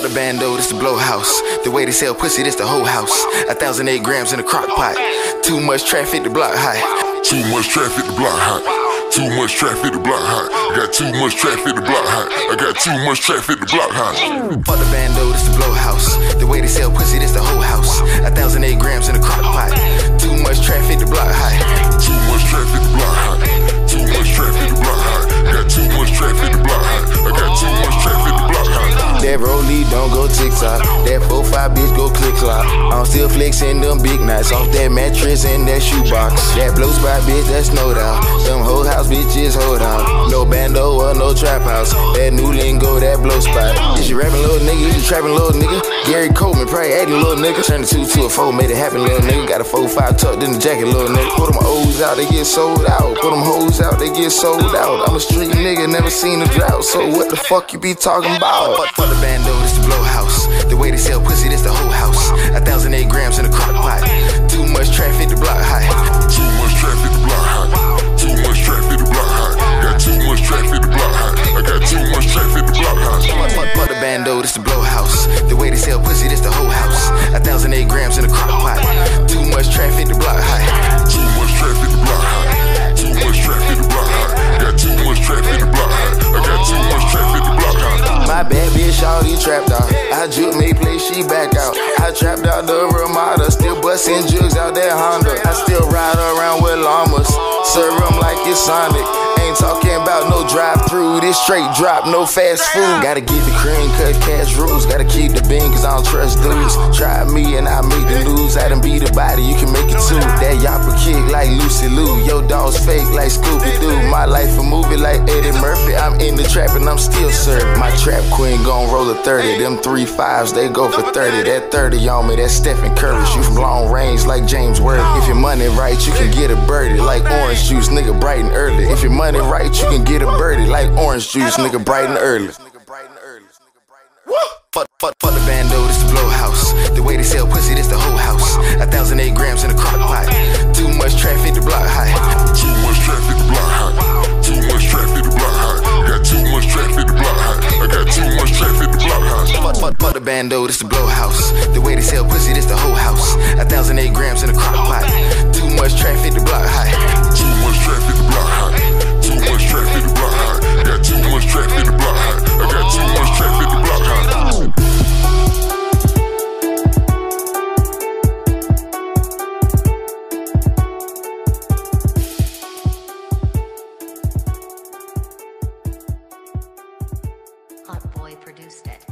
Fuck the bando, this the blow house. The way they sell pussy, this the whole house. A thousand eight grams in a crock pot. Too much traffic, the block high. Too much traffic, the block hot. Too much traffic, the block hot. I got too much traffic, the block hot. I got too much traffic, the block hot. Fuck the bando, this the blow house. The way That rollie don't go tick tock. That 4-5 bitch go click clock. I'm still flexing them big nights off that mattress and that shoebox. That blow spot bitch, that's no doubt. Them whole house bitches hold on. No bando or no trap house. That new lingo, that blow spot. Is you rapping little nigga? Is you trapping little nigga? Gary Coleman, probably adding little nigga. Turn the 2 to a 4, made it happen, little nigga. Got a 4-5 tucked in the jacket, little nigga. Put them O's out, they get sold out. Put them hoes out, they get sold out. I'm a street nigga, never seen a drought. So what the fuck you be talking about? Fuck, fuck the bando, this the blow house. The way they sell pussy, this the whole house. A thousand eight grams in a crock pot. Too much traffic, the block high. Too much traffic, the block hot. Too much traffic, the block hot. Got too much traffic, the block hot. I got too much traffic, the block hot. Fuck the bando, this the trapped out. I juke me play, she back out. I trapped out the Ramada, still busting jugs out that Honda. I still ride around with llamas, serve 'em like it's Sonic. Ain't talking about no drive through, this straight drop, no fast food. Gotta get the cream, cut cash rules. Gotta keep don't trust dudes. Try me and I make the news. I done beat a body, you can make it too. That yapper kick like Lucy Liu. Yo, dog's fake like Scooby Doo. My life a movie like Eddie Murphy. I'm in the trap and I'm still serving. My trap queen gon' roll a 30. Them three fives, they go for 30. That 30 on me, that's Stephen Curry. Shoot from long range like James Worthy. If your money right, you can get a birdie like orange juice, nigga, bright and early. If your money right, you can get a birdie like orange juice, nigga, bright and early. Fuck, fuck, fuck the bando, blow house. The way they sell pussy, this the whole house. A thousand eight grams in a crock pot. Too much traffic, the block high. Too much traffic, the block hot. Too much traffic, the block hot. Got too much traffic, the block hot. I got too much traffic, the block hot. Fuck, fuck, fuck the bando, this the blow house. The way they sell pussy, this the whole house. A thousand eight grams in a crock pot. Too much Boy produced it.